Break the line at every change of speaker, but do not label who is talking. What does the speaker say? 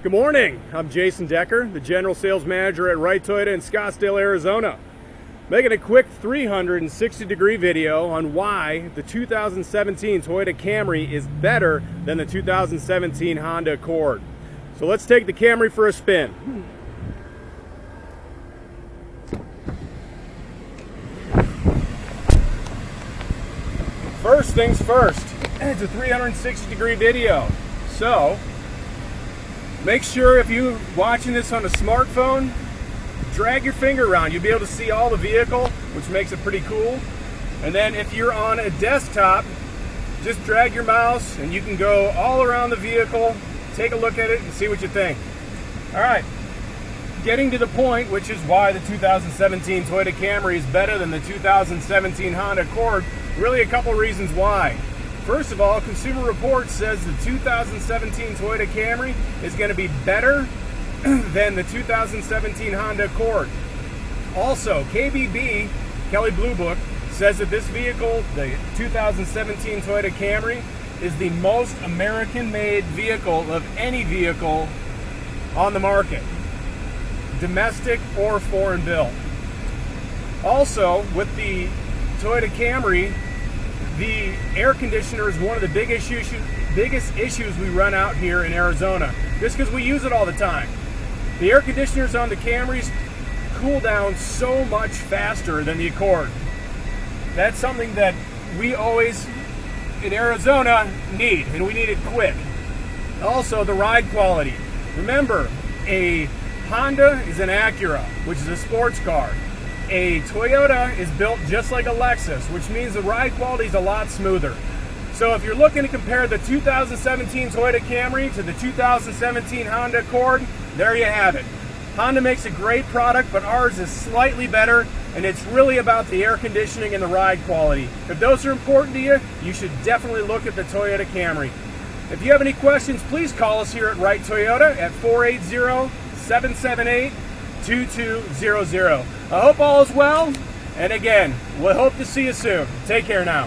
Good morning. I'm Jason Decker, the General Sales Manager at Right Toyota in Scottsdale, Arizona. Making a quick 360 degree video on why the 2017 Toyota Camry is better than the 2017 Honda Accord. So let's take the Camry for a spin. First things first, it's a 360 degree video. So Make sure if you're watching this on a smartphone, drag your finger around. You'll be able to see all the vehicle, which makes it pretty cool. And then if you're on a desktop, just drag your mouse and you can go all around the vehicle, take a look at it and see what you think. All right, getting to the point, which is why the 2017 Toyota Camry is better than the 2017 Honda Accord, really a couple reasons why. First of all, Consumer Reports says the 2017 Toyota Camry is going to be better than the 2017 Honda Accord. Also, KBB, Kelley Blue Book, says that this vehicle, the 2017 Toyota Camry, is the most American-made vehicle of any vehicle on the market, domestic or foreign built. Also, with the Toyota Camry, the air conditioner is one of the big issues, biggest issues we run out here in Arizona, just because we use it all the time. The air conditioners on the Camrys cool down so much faster than the Accord. That's something that we always, in Arizona, need, and we need it quick. Also, the ride quality. Remember, a Honda is an Acura, which is a sports car a Toyota is built just like a Lexus, which means the ride quality is a lot smoother. So if you're looking to compare the 2017 Toyota Camry to the 2017 Honda Accord, there you have it. Honda makes a great product, but ours is slightly better, and it's really about the air conditioning and the ride quality. If those are important to you, you should definitely look at the Toyota Camry. If you have any questions, please call us here at Right Toyota at 480 778 2200. I hope all is well, and again, we'll hope to see you soon. Take care now.